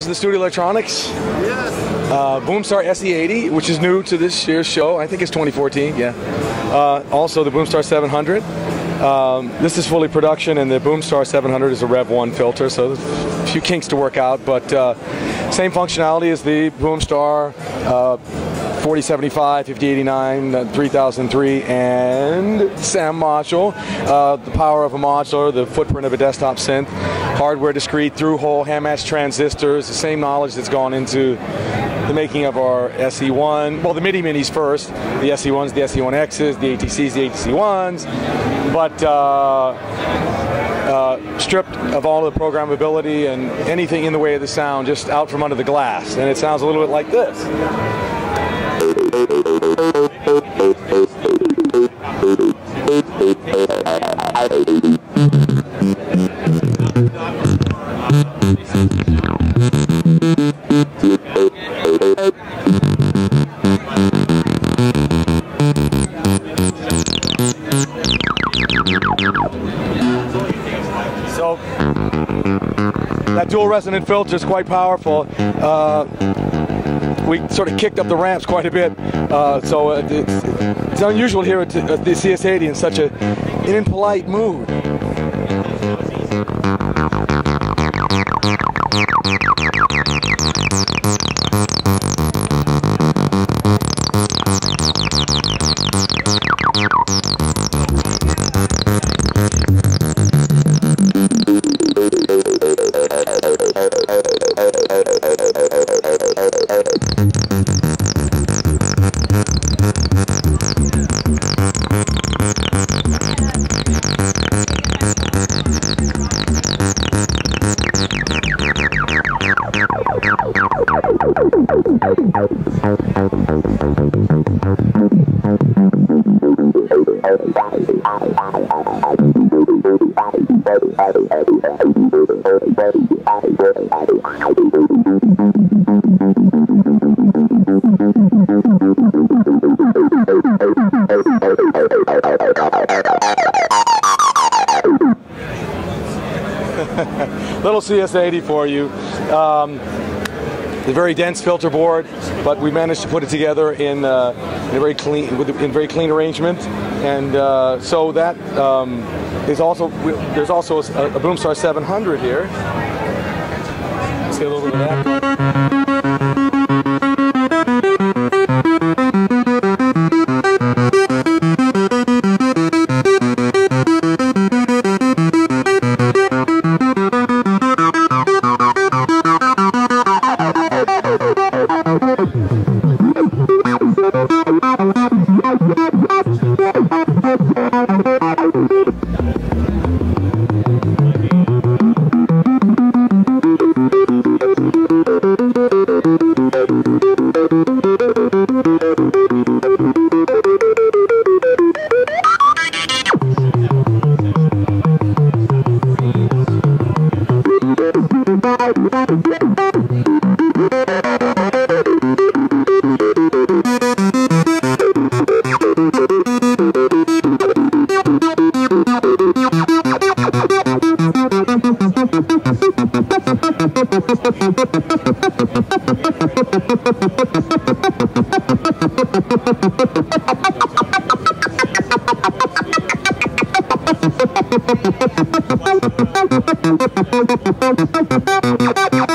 The Studio Electronics Yes. uh, Boomstar SE80, which is new to this year's show. I think it's 2014. Yeah. Uh, also the Boomstar 700. Um, this is fully production, and the Boomstar 700 is a Rev 1 filter, so a few kinks to work out. But uh, same functionality as the Boomstar. Uh, 4075, 5089, uh, 3003, and SEM module. Uh, the power of a modular, the footprint of a desktop synth, hardware discrete, through hole, hand matched transistors, the same knowledge that's gone into the making of our SE1. Well, the MIDI Minis first, the SE1s, the SE1Xs, the ATCs, the ATC1s, but uh, uh, stripped of all the programmability and anything in the way of the sound, just out from under the glass. And it sounds a little bit like this. So that dual resonant filter is quite powerful. Uh, we sort of kicked up the ramps quite a bit, uh, so uh, it's, it's unusual here at the CS80 in such a an impolite mood. little CS80 for you. Um, a very dense filter board, but we managed to put it together in, uh, in a very clean, in very clean arrangement, and uh, so that um, is also there's also a, a Boomstar 700 here. See a little bit of that. Thank Thank you.